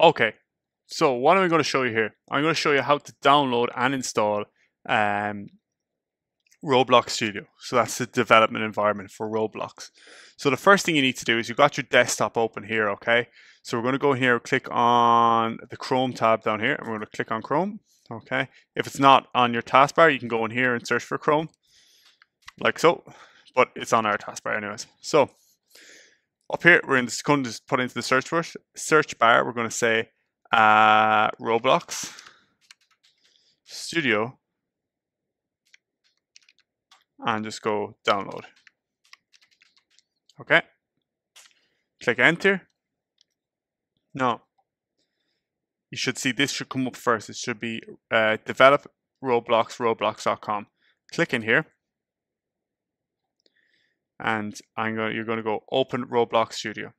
Okay, so what am I going to show you here? I'm going to show you how to download and install um, Roblox Studio. So that's the development environment for Roblox. So the first thing you need to do is you've got your desktop open here, okay? So we're going to go here, click on the Chrome tab down here, and we're going to click on Chrome, okay? If it's not on your taskbar, you can go in here and search for Chrome, like so, but it's on our taskbar anyways. So up here, we're in the, going to put into the search bar, search bar, we're going to say uh, Roblox Studio and just go download. Okay. Click enter. No. You should see this should come up first. It should be uh, develop Roblox, roblox.com. Click in here. And I'm going, you're going to go open Roblox Studio.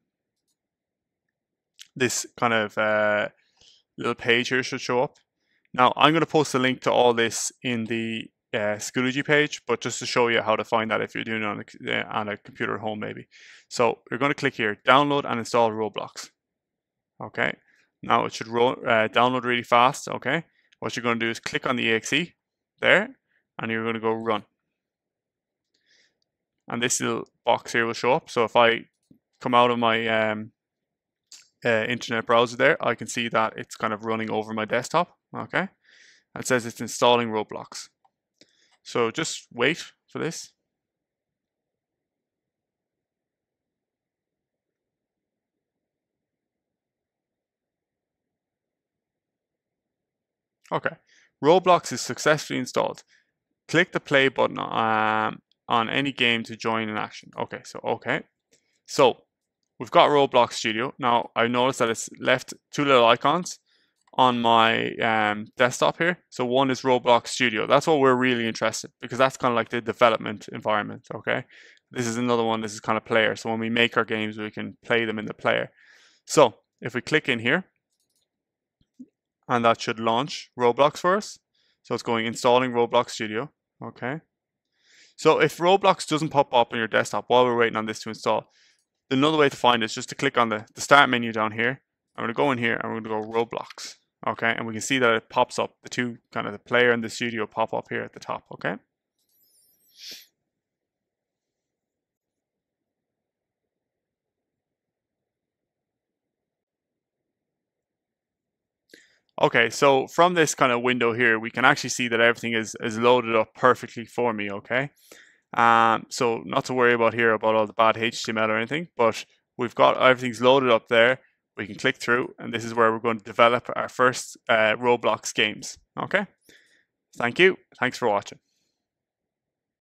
This kind of uh, little page here should show up. Now, I'm going to post a link to all this in the uh, Schoology page, but just to show you how to find that if you're doing it on a, uh, on a computer at home maybe. So you're going to click here, download and install Roblox. Okay, now it should uh, download really fast. Okay, what you're going to do is click on the exe there, and you're going to go run. And this little box here will show up. So if I come out of my um, uh, internet browser there, I can see that it's kind of running over my desktop. Okay, it says it's installing Roblox. So just wait for this. Okay, Roblox is successfully installed. Click the play button um, on any game to join an action. Okay, so okay. So we've got Roblox Studio. Now I noticed that it's left two little icons on my um, desktop here. So one is Roblox Studio. That's what we're really interested because that's kind of like the development environment. Okay. This is another one. This is kind of player. So when we make our games, we can play them in the player. So if we click in here, and that should launch Roblox for us. So it's going installing Roblox Studio. Okay. So if Roblox doesn't pop up on your desktop while we're waiting on this to install, another way to find it is just to click on the, the start menu down here. I'm going to go in here and we're going to go Roblox okay and we can see that it pops up the two kind of the player and the studio pop up here at the top okay Okay, so from this kind of window here, we can actually see that everything is, is loaded up perfectly for me, okay? Um, so not to worry about here about all the bad HTML or anything, but we've got everything's loaded up there we can click through and this is where we're going to develop our first uh, Roblox games. Okay, thank you. Thanks for watching.